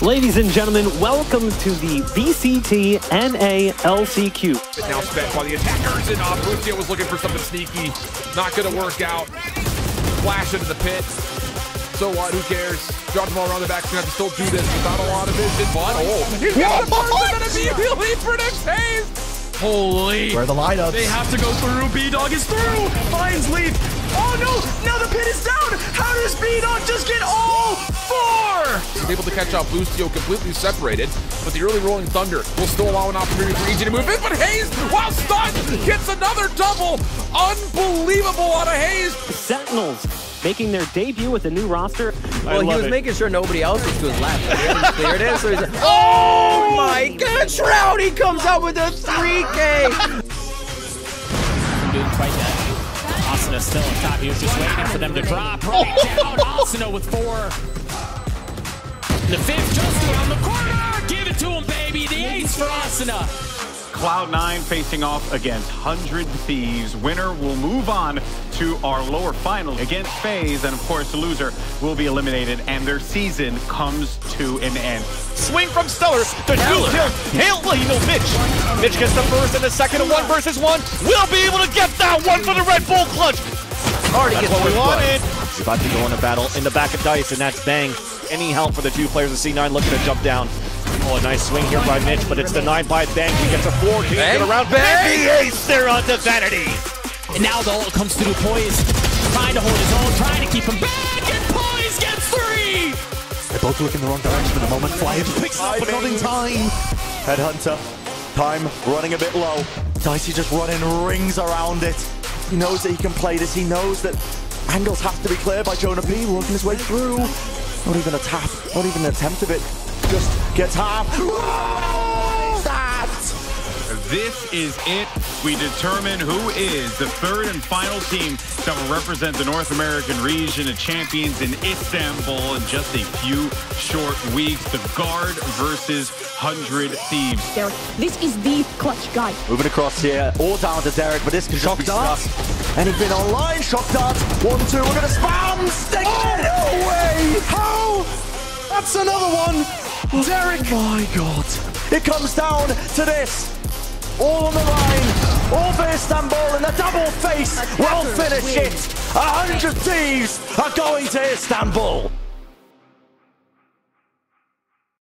Ladies and gentlemen, welcome to the VCT NALCQ. Now spent by the attackers, and uh, Boostio was looking for something sneaky. Not going to work out. Flash into the pit. So what? Who cares? Drop the ball around the back. He's going to still do this without a lot of vision. But, oh, he's got the burst and then immediately predicts Haze. Holy. Where are the lineups? They have to go through. B-Dog is through. Finds lead. Oh no! Now the pit is down! How does B-Dog just get all four? He's able to catch out Boostio completely separated, but the early rolling thunder will still allow an opportunity for EG to move in. But Haze, while stunned, gets another double. Unbelievable out of Haze. Sentinels making their debut with a new roster. Well, he was it. making sure nobody else was to his left. There it is. So like, oh, oh my God! Shroud, he comes out with a 3K. Doing quite that. Asuna still on top. He was just waiting for them to drop right down. Asuna with four. The fifth just around the corner. Give it to him, baby. The ace for Asuna. Cloud9 facing off against 100 Thieves. Winner will move on to our lower final against FaZe, and of course the loser will be eliminated, and their season comes to an end. Swing from Stellar, the two kill, Hail, well, you know Mitch. Mitch gets the first and the second, and one versus one. We'll be able to get that one for the Red Bull clutch. Already gets what we wanted. He's about to go in a battle in the back of Dice, and that's Bang. Any help for the two players of C9 looking to jump down. Oh, a nice swing here by Mitch, but it's denied by Bang. He gets a four. Can get around Bang? The ace there onto Vanity. And now the ult comes through Poise, trying to hold his own, trying to keep him back, and Poise gets three! They both look in the wrong direction at the moment. Flyer picks up, but not in time. Headhunter, time running a bit low. Dicey just running rings around it. He knows that he can play this. He knows that angles have to be cleared by Jonah P. Working his way through. Not even a tap, not even an attempt of it just gets half. This is it. We determine who is the third and final team that will represent the North American region of champions in Istanbul in just a few short weeks. The Guard versus 100 Thieves. Derrek, this is the clutch guy. Moving across here, all down to Derrek, but this can Shock dart. Anything online, shock dart. One, two, we're gonna spam! Stick oh, no way! How? That's another one! Derrek! Oh my god. It comes down to this. All on the line. All for Istanbul in the double face. We'll finish it. A hundred thieves are going to Istanbul.